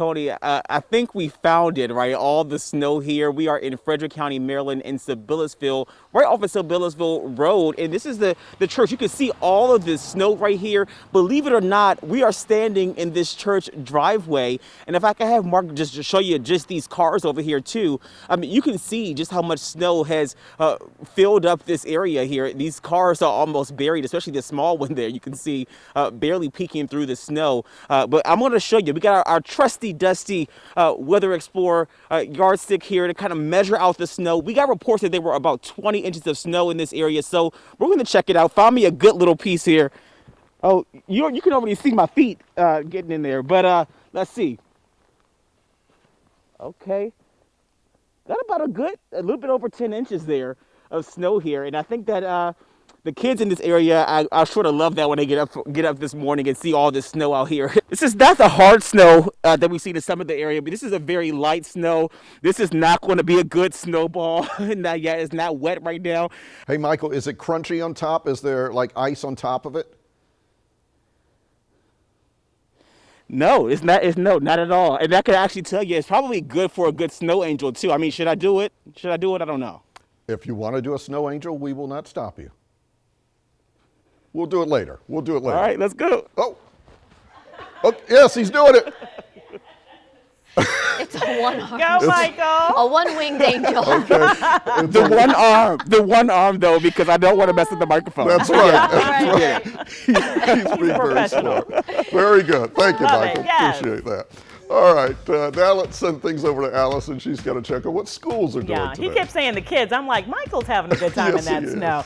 Tony, uh, I think we found it, right? All the snow here. We are in Frederick County, Maryland, in Sabillasville, right off of Sabillasville Road. And this is the, the church. You can see all of this snow right here. Believe it or not, we are standing in this church driveway. And if I could have Mark just show you just these cars over here too, I mean, you can see just how much snow has uh, filled up this area here. These cars are almost buried, especially the small one there. You can see uh, barely peeking through the snow. Uh, but I'm going to show you. We got our, our trusty, dusty uh, Weather Explorer uh, yardstick here to kind of measure out the snow. We got reports that there were about 20 inches of snow in this area, so we're going to check it out. Find me a good little piece here. Oh, you you can already see my feet uh, getting in there, but uh, let's see. Okay, got about a good, a little bit over 10 inches there of snow here, and I think that uh, the kids in this area, I, I sort of love that when they get up get up this morning and see all this snow out here. This is that's a hard snow uh, that we see in some of the area, but this is a very light snow. This is not going to be a good snowball. not yet. It's not wet right now. Hey, Michael, is it crunchy on top? Is there like ice on top of it? No, it's not. It's no, not at all. And I can actually tell you, it's probably good for a good snow angel too. I mean, should I do it? Should I do it? I don't know. If you want to do a snow angel, we will not stop you. We'll do it later. We'll do it later. All right, let's go. Oh. oh yes, he's doing it. It's a one arm. Go, Michael. A one winged angel. Okay. The one arm, the one arm though, because I don't want to mess with the microphone. That's right. All That's right. right. He's being very smart. Very good. Thank you, Love Michael. yes. Appreciate that. All right, uh, now let's send things over to Allison. She's got to check on what schools are doing Yeah, today. he kept saying the kids. I'm like, Michael's having a good time Yes, in that he is. snow.